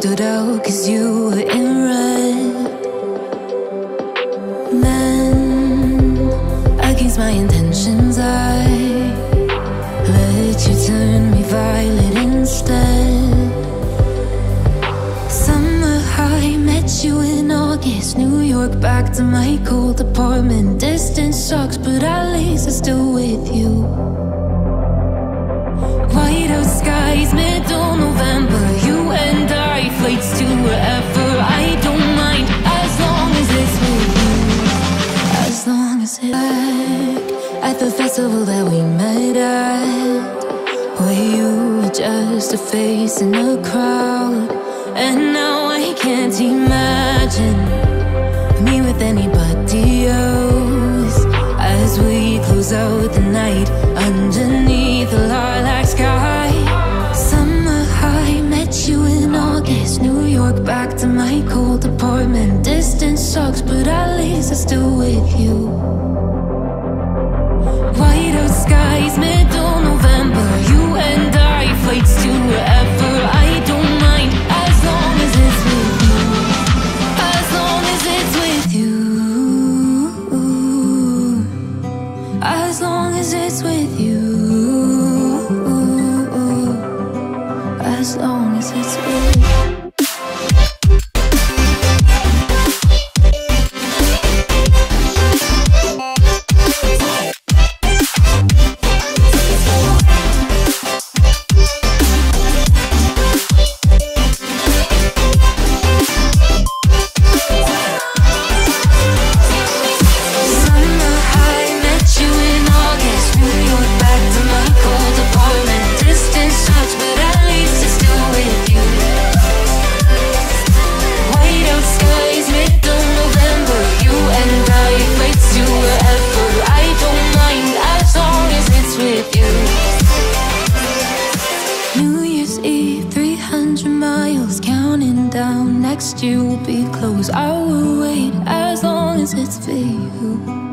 stood out cause you were in red. Then, against my intentions, I let you turn me violet instead. Summer high, met you in August. New York, back to my cold apartment. Distance sucks, but at least I'm still with you. Back at the festival that we met at. Where you were just a face in a crowd. And now I can't imagine me with anybody else. As we close out the night but at least I'm still with you. White out skies, middle November. You and I, flights to wherever. I don't mind as long as it's with you. As long as it's with you. As long as it's with next year will be close. I will wait as long as it's for you.